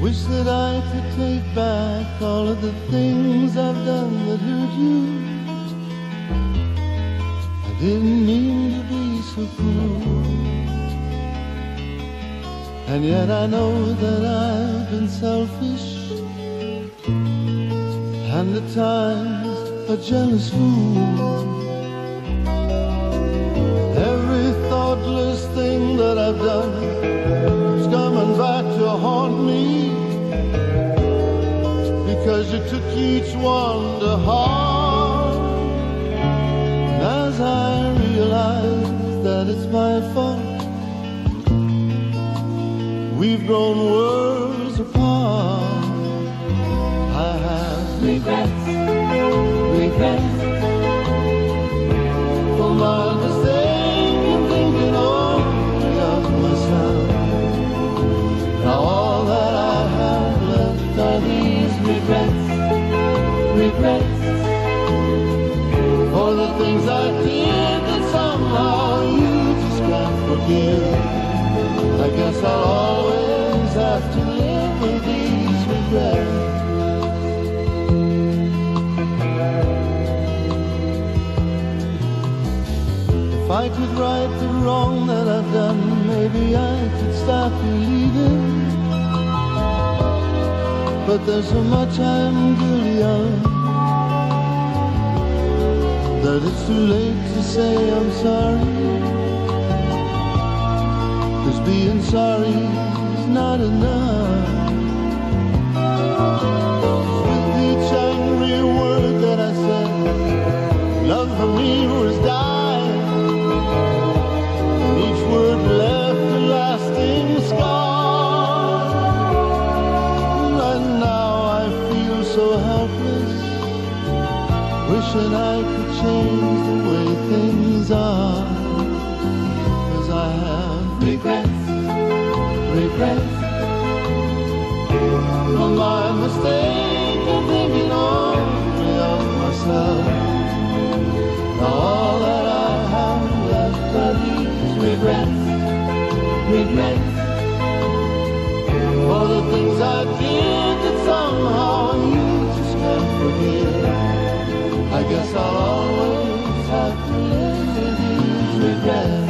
Wish that I could take back all of the things I've done that hurt you. I didn't mean to be so cruel. And yet I know that I've been selfish and at times a jealous fool. Every thoughtless thing that I've done because you took each one to heart. And as I realize that it's my fault, we've grown worlds apart. I have Regrets, regrets, for the things I did that somehow you just can't forgive. I guess I'll always have to live with these regrets. If I could right the wrong that I've done, maybe I could stop believing. But there's so much I'm guilty of that it's too late to say I'm sorry. Cause being sorry is not enough. With each angry word that I said, love for me was dying. Wishing I could change the way things are. Cause I have regrets, regrets for my mistake in thinking only of myself. Now all that I have left are these regrets, regrets for the things I did. I'll always have to live in these regrets.